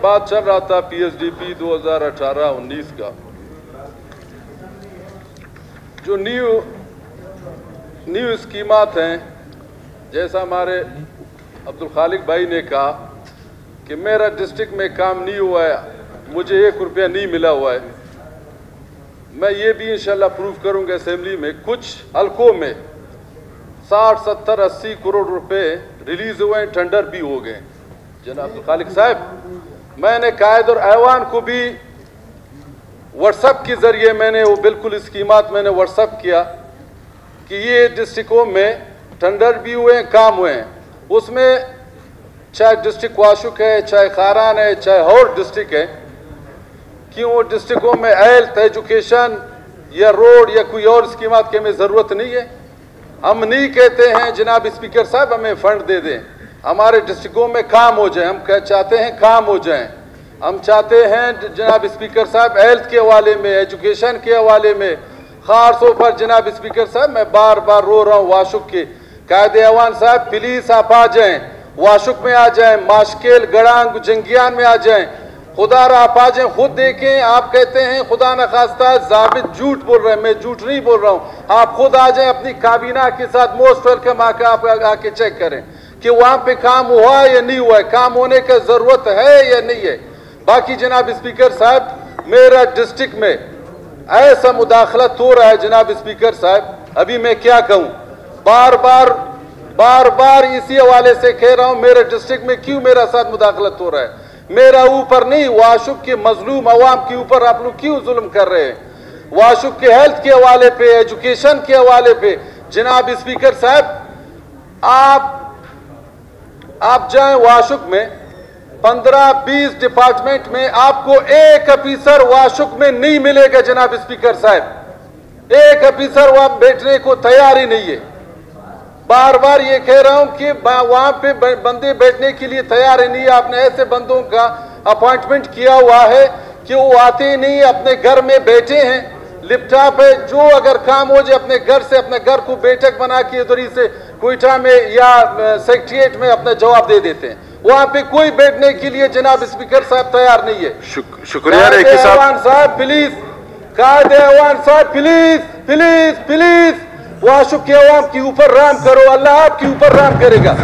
بات چل رہا تھا پی ایس ڈی پی دو ہزار اٹھارہ انیس کا۔ جو نیو نیو اسکیمات ہیں، جیسا ہمارے عبدالخالق بھائی نے کہا کہ میرا ڈسٹرکٹ میں کام نہیں ہوا ہے، مجھے ایک روپیہ نہیں ملا ہوا ہے۔ میں یہ بھی انشاءاللہ پروف کروں گا اسمبلی میں، کچھ حلقوں میں ساٹھ، ستر، اسی کروڑ روپے ریلیز ہوئے ہیں ٹینڈر بھی ہو گئے جناب عبدالخالق صاحب میں نے قائد اور ایوان کو بھی واٹس اپ کے ذریعے میں نے وہ بالکل اسکیمات میں نے واٹس اپ کیا کہ یہ ڈسٹرکوں میں ٹینڈر بھی ہوئے ہیں، کام ہوئے ہیں۔ اس میں چاہے ڈسٹرک واشک ہے، چاہے خاران ہے، چاہے اور ڈسٹرک ہے، کیوں وہ ڈسٹرکوں میں ہیلتھ ایجوکیشن یا روڈ یا کوئی اور اسکیمات کی ہمیں ضرورت نہیں ہے۔ ہم نہیں کہتے ہیں جناب اسپیکر صاحب ہمیں فنڈ دے دیں۔ ہمارے ڈسٹرکوں میں کام ہو جائیں ہم چاہتے ہیں کام ہو جائیں ہم چاہتے ہیں جناب اسپیکر صاحب ہیلتھ کے حوالے میں ایجوکیشن کے حوالے میں۔ خاص طور پر جناب اسپیکر صاحب، میں بار بار رو رہا ہوں واشک کے۔ قائد ایوان صاحب پلیز آپ آ جائیں۔ واشک میں آ جائیں، ماشکیل، گڑانگ، جنگیان میں آ جائیں۔ خدا را آپ آ جائیں، خود دیکھیں۔ آپ کہتے ہیں، خدا نخواستہ ضابط جھوٹ بول رہے ہیں میں جھوٹ نہیں بول رہا ہوں۔ آپ خود آ جائیں، اپنی کابینہ کے ساتھ موسٹ ویلکم آ کے، آپ آ کے چیک کریں۔ کہ وہاں پہ کام ہوا یا نہیں ہوا ہے، کام ہونے کا ضرورت ہے یا نہیں ہے۔ باقی جناب اسپیکر صاحب، میرا ڈسٹرکٹ میں ایسا مداخلت ہو رہا ہے جناب اسپیکر صاحب۔ ابھی میں کیا کہوں؟ بار بار بار بار اسی حوالے سے کہہ رہا ہوں، میرے ڈسٹرکٹ میں کیوں میرا ساتھ مداخلت ہو رہا ہے؟ میرا اوپر نہیں واشک کے مظلوم عوام کے اوپر آپ لوگ کیوں ظلم کر رہے ہیں؟ واشک کے ہیلتھ کے حوالے پہ، ایجوکیشن کے حوالے پہ۔ جناب اسپیکر صاحب، آپ آپ جائیں واشک میں، پندرہ بیس ڈپارٹمنٹ میں آپ کو ایک افیسر واشک میں نہیں ملے گا جناب اسپیکر صاحب۔ ایک افیسر وہاں بیٹھنے کو تیار ہی نہیں ہے۔ بار بار یہ کہہ رہا ہوں کہ وہاں پہ بندے بیٹھنے کے لیے تیار ہی نہیں ہے۔ آپ نے ایسے بندوں کا اپوائنٹمنٹ کیا ہوا ہے کہ وہ آتے ہی نہیں، اپنے گھر میں بیٹھے ہیں۔ لپ ٹاپ ہے، جو اگر کام ہو جائے، اپنے گھر سے، اپنے گھر کو بیٹھک بنا کے ادھر سے کوئٹہ میں یا سیکٹریٹ میں اپنا جواب دے دیتے ہیں۔ وہاں پہ کوئی بیٹھنے کے لیے جناب اسپیکر صاحب تیار نہیں ہے۔ شکریہ ریکی صاحب۔ صاحب پلیز قائد ایوان صاحب پلیز پلیز پلیز۔ واشک کے عوام کے اوپر رام کرو اللہ آپ کے اوپر رام کرے گا۔